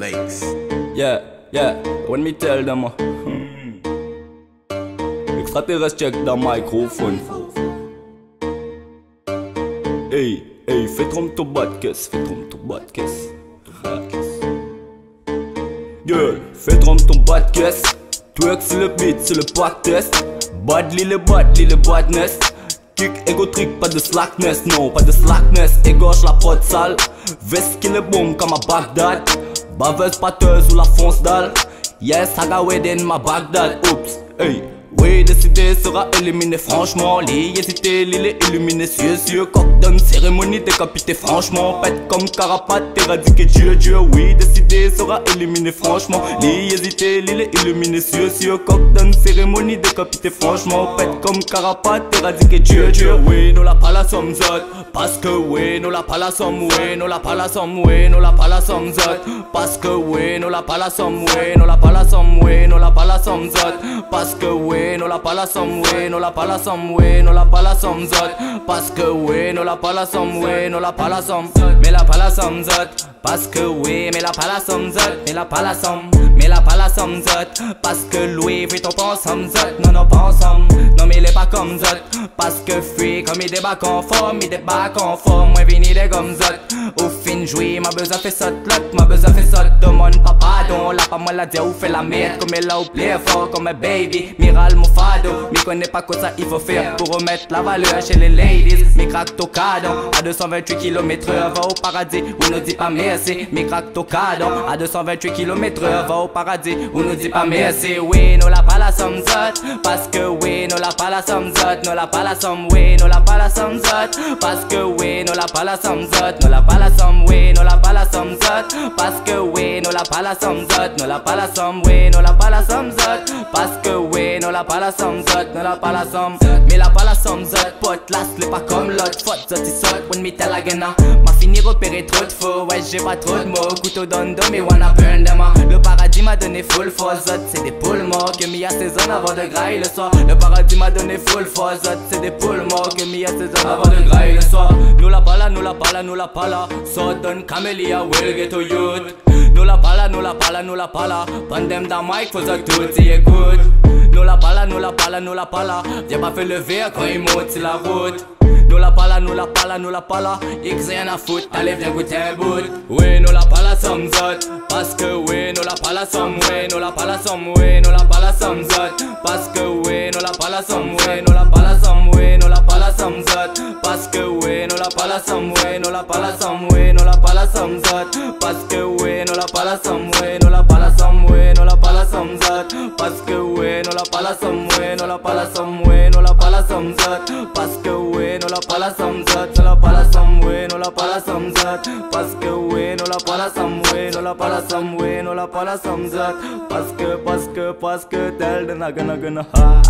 lakes. Yeah, yeah, when me tell them, uh, extraterrestre check dans microphone. Hey, hey, fais trompe ton caisse, fais trompe ton caisse. Yeah, fais trompe ton caisse. Twerk sur le beat, c'est le test. Badly le badly le badness. Kick, ego trick, pas de slackness, non, pas de slackness. Égorge la prod sale. Veste qui le bombe comme à Bagdad. Baveuse, pâteuse ou la fonce dalle. Yes, I got weed in my Bagdad. Oops, hey. Oui, décidé sera éliminé. Franchement hésité, l'île est illuminée. Cieux, cieux, coq donne cérémonie décapité franchement Pète comme carapate, éradiqué Dieu, Dieu. Oui, décidé sera éliminé. Franchement hésité, l'île est illuminée. Cieux, cieux, coq donne cérémonie décapité franchement Pète comme carapate, éradiqué Dieu, Dieu. Oui, nous la pas la somme zot. Parce que oui, nous la pas la somme Oui, nous la pas la somme Oui, nous la pas la zot. Parce que oui, nous la pas la somme Oui, nous la pas la Oui, nous la pas la Parce que oui no la pas la somme, ouais, no la pas la somme, ouais, no la pas la somme zot. Parce que ouais, no la pas la somme, ouais, no la pas la somme, mais la pas la somme zot. Parce que oui, mais la pas la somme zot, mais la pas la somme, mais la pas la somme zot. Parce que Louis Vuitton pas en somme zot, non non pas en somme, non mais il est pas comme zot. Parce que free comme il débarque en forme, il débarque en forme, moi vini des comme zot. Au fin jouer, ma besoin fait saute, l'autre ma besoin fait saute, demande pas pardon, la pas moi la où fait la merde, comme elle a au plaît fort, comme un baby, miral mon fado, mi pas quoi ça il faut faire pour remettre la valeur chez les ladies, mi craque ton cadon, à 228 km va au paradis, où ne dit pas merci, mi craque ton cadon, à 228 km va au paradis, où ne dit pas merci, oui, nous la pas la somme zot, que oui, nous la pas la somme zot, nous la pas la somme, oui, nous la pas la somme zot, que oui, nous la pas la somme zot, nous la pas la somme, oui, nous la pas la somme zot, parce que oui, nous la pas la somme zot, nous la pas la somme, oui, nous la pas la somme zot, parce que oui, nous la pas la somme zot, nous la pas la somme, mais la pas la somme zot, pote, las les pas saute, when me tell again, m'a fini repérer trop de faux, ouais, j'ai pas trop de mots, couteau dans dos, mais wanna burn them, le paradis m'a donné full force, c'est des poules morts, que m'y assaisonne avant de grailler le soir, le paradis m'a donné full force, c'est des poules morts, que m'y assaisonne avant de grailler le soir, nous la pas là, nous la pas là, nous la pas là, so done camélia, will get to youth, nous la pas là, nous la pas là, nous la pas là, pandem dans mic, faut ça tout, y écoute, nous la pas là, nous la pas là, nous la pas là, viens pas faire le verre quand il monte la route. Nous la pas là, nous la pas là, nous la pas là, X rien à foutre, allez viens goûter un bout. Oui, nous la pas la somme zot, parce que oui, nous la pas la somme, oui, nous la pas la somme, oui, nous la pas la somme zot, parce que oui, nous la pas la somme, oui, nous la pas la somme, oui, nous la pas la somme zot, parce que oui, nous la pas la somme, oui, nous la pas la somme, oui, nous la pas la somme zot, parce que oui, nous la pas la la somme, la pas la somme, oui, nous la pas la somme zot, parce que oui, nous la pas la somme zot, nous la pas la somme, oui, nous la pas la somme zot, parce que oui, nous la pas la somme, oui, nous la pas la somme, oui, nous la pas la somme zot, parce que, parce que, parce que, tel de naga naga na ha.